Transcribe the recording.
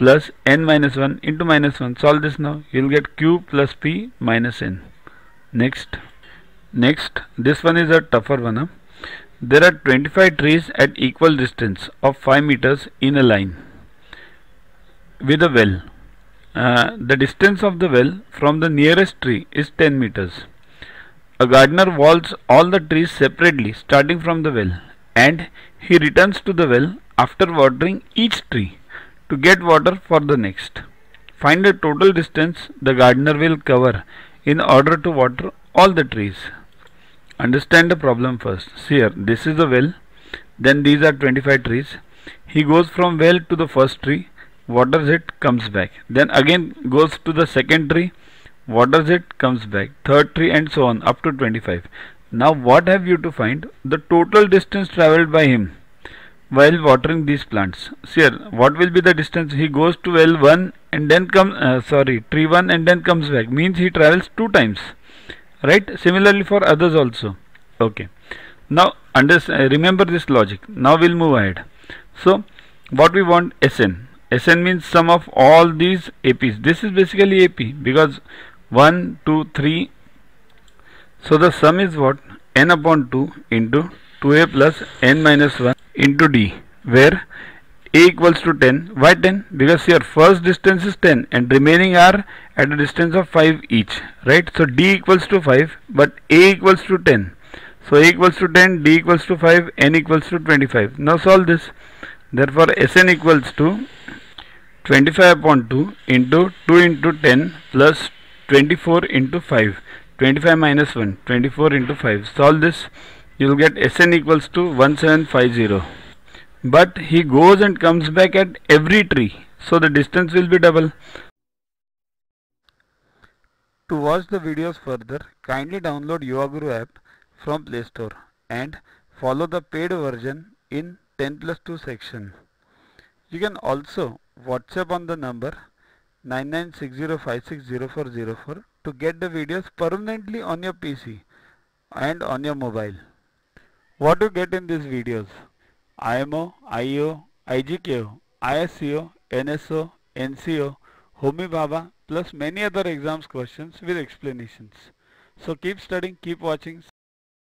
plus n minus 1 into minus 1 solve this now. You'll get q plus p minus n. Next. Next this one is a tougher one huh? there are 25 trees at equal distance of 5 meters in a line with a well. Uh, the distance of the well from the nearest tree is 10 meters. A gardener walls all the trees separately starting from the well and he returns to the well after watering each tree to get water for the next. Find the total distance the gardener will cover in order to water all the trees. Understand the problem first. See here, this is the well, then these are 25 trees. He goes from well to the first tree, waters it, comes back. Then again goes to the second tree, waters it comes back third tree and so on up to 25 now what have you to find the total distance traveled by him while watering these plants. Here what will be the distance? He goes to well 1 and then comes uh, sorry tree 1 and then comes back. Means he travels two times. Right? Similarly for others also. Okay. Now under, uh, remember this logic. Now we'll move ahead. So what we want sn. Sn means sum of all these aps this is basically ap because 1, 2, 3. So the sum is what? n upon 2 into 2a plus n minus 1 into d where a equals to 10. Why 10? Because here first distance is 10 and remaining are at a distance of 5 each. Right? So d equals to 5 but a equals to 10. So a equals to 10, d equals to 5, n equals to 25. Now solve this. Therefore Sn equals to 25 upon 2 into 2 into 10 plus 24 into 5 25 minus 1 24 into 5 solve this you will get Sn equals to 1750 but he goes and comes back at every tree so the distance will be double. To watch the videos further kindly download YuvaGuru app from Play Store and follow the paid version in 10 plus 2 section. You can also WhatsApp on the number 9960560404 to get the videos permanently on your PC and on your mobile. What do you get in these videos? IMO, IO, IGKO, ISCO, NSO, NCO, Homi Bhabha, plus many other exams questions with explanations. So keep studying, keep watching.